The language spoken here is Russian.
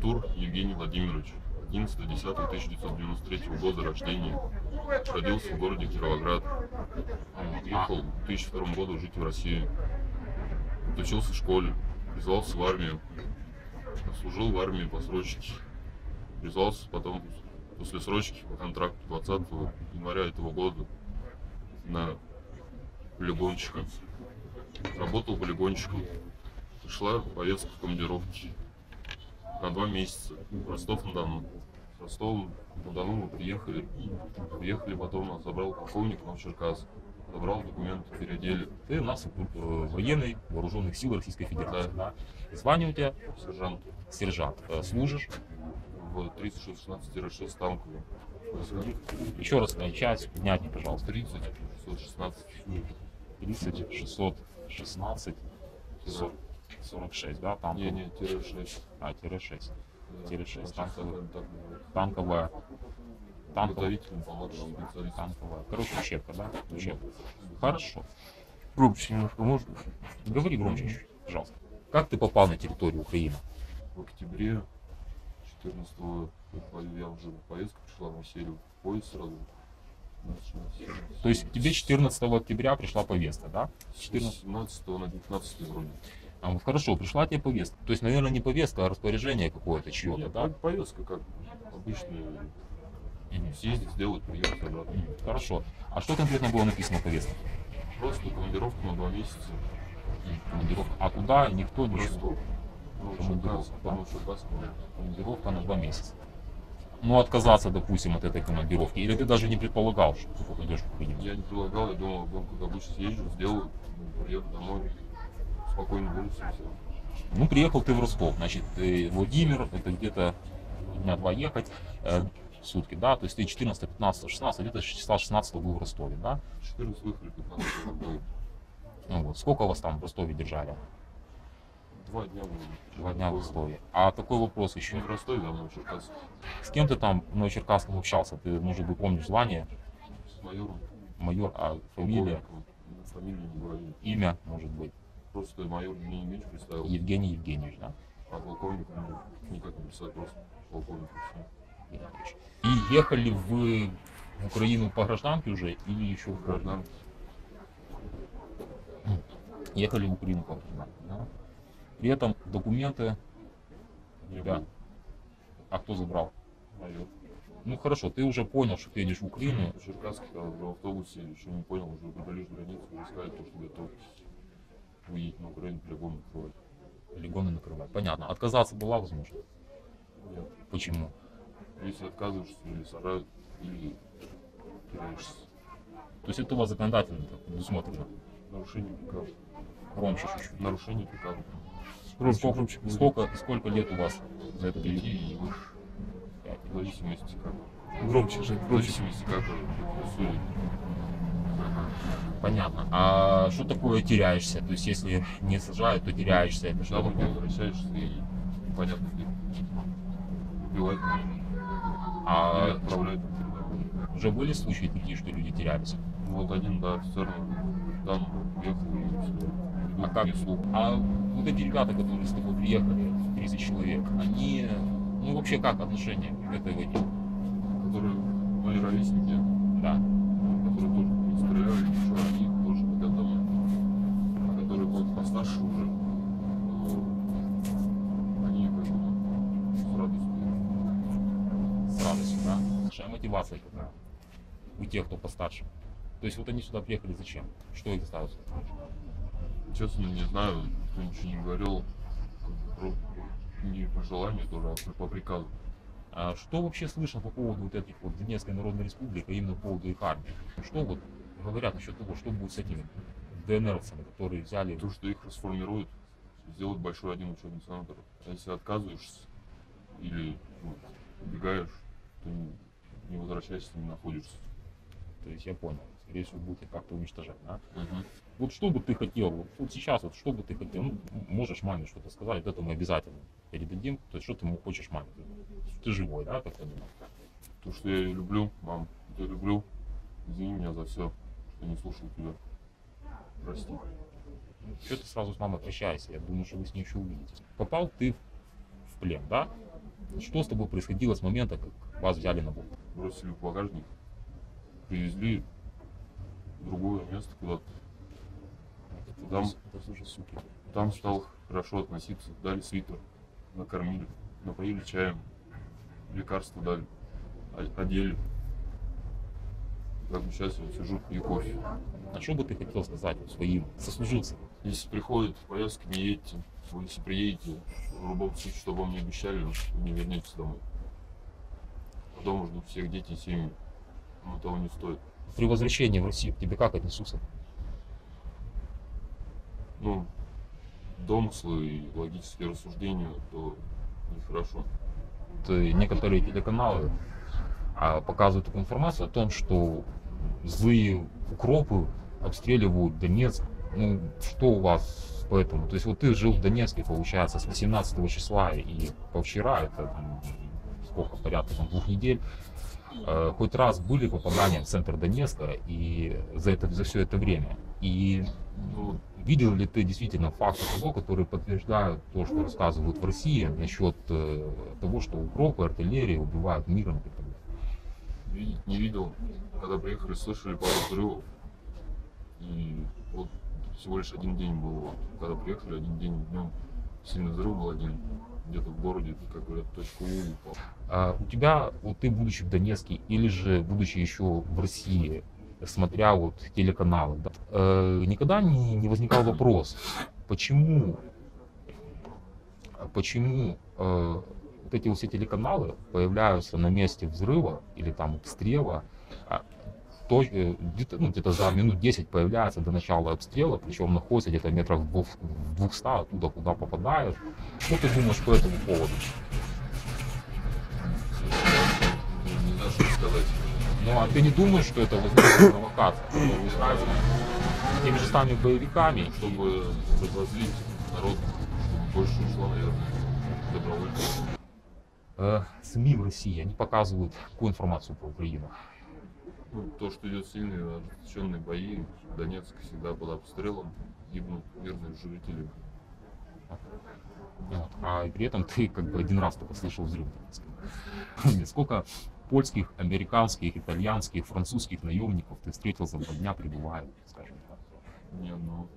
Тур Евгений Владимирович, 11.10.1993 года рождения. Родился в городе Кировоград. Уехал в 2002 году жить в Россию. Учился в школе, призвался в армию. Служил в армии по срочке. Призвался потом после срочки по контракту 20 января этого года на полигонщика. Работал полигонщиком. Пришла повестка в командировке на два месяца в Ростов-на-Дону. С Ростова-на-Дону мы приехали. Приехали потом, нас забрал полковник Новочеркас. Забрал документы, переодели. Ты у нас э, военный вооруженных сил Российской Федерации. Да. Звание у тебя Сержант сержант. Э, Служишь. в 3616-6 танковый. Еще раз э, часть поднять, пожалуйста. 30 616 30 616 40 46, да, там не, не, тире 6. а, тире 6. Да, Тире шесть, так, танковый. так называется. Танковая. Танковая. Специалист. Танковая. Короче, учебка, да? Учебка. Хорошо. Громче немножко можно? Говори громче чуть, пожалуйста. Как ты попал на территорию Украины? В октябре 14 я уже в поездку пришла, мы сели в поезд сразу. То есть тебе 14 октября пришла повестка, да? с 14 17 на 19 вроде. А, хорошо, пришла тебе повестка. То есть, наверное, не повестка, а распоряжение какое-то чье-то, да? по- повестка как обычная. Мгм. Съездить, сделать, приехать обратно. Хорошо. А что конкретно было написано в повестке? Просто командировка на два месяца. Командировка. А куда никто не Ростов. Командировка, на два месяца. Ну, отказаться, допустим, от этой командировки. Или ты даже не предполагал, что ты попадешь в? Я не предлагал, я думал, как обычно съезжу, сделаю, ну, приеду домой, спокойно все. Ну, приехал ты в Ростов, значит, Владимир, это где-то дня два ехать, э, сутки, да, то есть ты 14, 15, 16, где-то числа 16 был в Ростове, да? 14 выехали, 15 был. Ну, вот. Сколько вас там в Ростове держали? Два дня было. Два дня в Ростове. А такой вопрос Не еще. в Ростове, а в Черкас. С кем ты там в Новочеркасске общался? Ты, может быть, помнишь звание, С майором. майор, а фамилия. Ну, Фамилию не говорили. имя, может быть, Просто майор Евгений Ильич представил. Евгений Евгеньевич, да? А полковник ну, никак не писать, просто полковник и все. Евгеньевич. И ехали в, Украину по гражданке уже или еще в Граждан. Ехали в Украину по гражданке, да? При этом документы был. а кто забрал? Майор. Ну хорошо, ты уже понял, что ты едешь в Украину, В Черкасске, когда в автобусе, еще не понял, уже подались границу, уже сказали, то, что готов выедет на Украину, полигон открывать. полигоны накрывать. Понятно. Отказаться была возможность? Нет. Почему? Если отказываешься, или сажают, или теряешься. То есть это у вас законодательно так предусмотрено. Нарушение приказа. Громче чуть-чуть. Нарушение приказа. Громче, Сколько, громче. говори. сколько, сколько лет у вас за это период? и выше. В зависимости как. Громче, Жень, В зависимости как судят. Понятно. А что такое теряешься? То есть если не сажают, то теряешься. Это что такое? возвращаешься и непонятно где. Убивают. А отправляют уже были случаи такие, что люди терялись? Вот один, да, офицер там уехал и все. А как? А вот эти ребята, которые с тобой приехали, 30 человек, они, ну вообще как отношение к этой войне? Которые мои ровесники, Да. которые тоже не стреляли, ничего, они тоже хотят домой. А которые будут постарше уже, ну, они как бы ну, с радостью. С радостью, да? Слушай, а мотивация какая? У тех, кто постарше. То есть вот они сюда приехали зачем? Что их заставило? Честно, не знаю, кто ничего не говорил. Не по желанию тоже, а по приказу. А что вообще слышно по поводу вот этих вот Донецкой Народной Республики, а именно по поводу их армии? Что вот говорят насчет того, что будет с этими ДНРовцами, которые взяли... То, что их расформируют, сделать большой один учебный центр. А если отказываешься или ну, убегаешь, то не, возвращаешься, не находишься. То есть я понял, скорее всего, будут их как-то уничтожать, да? Вот что бы ты хотел, вот, вот сейчас, вот что бы ты хотел, ну, можешь маме что-то сказать, это мы обязательно передадим, то есть что ты хочешь маме, ты живой, да, как я думаю? То, что я ее люблю, мам, я люблю. Извини меня за все, что не слушал тебя. Прости. Что ты сразу с мамой прощаешься, я думаю, что вы с ней еще увидитесь. Попал ты в плен, да? Что с тобой происходило с момента, как вас взяли на борт? Бросили в багажник, привезли в другое место куда-то. Там-. Там стал хорошо относиться, дали свитер, накормили, напоили чаем, лекарства дали, одели. Как бы сейчас я сижу, пью кофе. А что бы ты хотел сказать вот своим сослуживцам? Если приходит поездка, не едьте. Вы если приедете, в любом случае, что вам не обещали, вы не вернетесь домой. Дома ждут всех дети и семьи. Но того не стоит. При возвращении в Россию к тебе как отнесутся? Ну, домыслы и логические рассуждения, то нехорошо. Некоторые телеканалы а, показывают такую информацию о том, что злые укропы обстреливают Донецк. Ну, что у вас по этому? То есть вот ты жил в Донецке, получается, с 18 числа и по вчера, это м, сколько, порядка там, двух недель. Э, Хоть раз были попадания в центр Донецка и за, это, за все это время. И Ну, Видел ли ты действительно факты того, которые подтверждают то, что рассказывают в России насчет э, того, что укропы, артиллерия убивают миром и не видел. Когда приехали, слышали пару взрывов. И вот всего лишь один день был. Вот, когда приехали, один день днем сильный взрыв был один. Где-то в городе, как говорят, точка У упал. А у тебя, вот ты будучи в Донецке или же будучи еще в России, смотря вот телеканалы, да, э, никогда не, не возникал вопрос, почему, почему э, вот эти вот все телеканалы появляются на месте взрыва или там обстрела, а, где-то, ну, где-то за минут 10 появляется до начала обстрела, причем находится где-то метров в двух- в 200 оттуда, куда попадают. Что ты думаешь по этому поводу? Не, знаю, что сказать. Ну а ты не думаешь, что это возможно провокация? Что устраивается теми же самыми боевиками? Чтобы разозлить народ, чтобы больше ушло, наверное, добровольцев. Э, СМИ в России, они показывают какую информацию про Украину? Ну, то, что идет сильные ожесточенные бои, Донецк всегда под обстрелом, гибнут мирные жители. А при этом ты как бы один раз только слышал взрыв. Сколько польских, американских, итальянских, французских наемников ты встретил за два дня, пребывая, скажем так? Не, ну,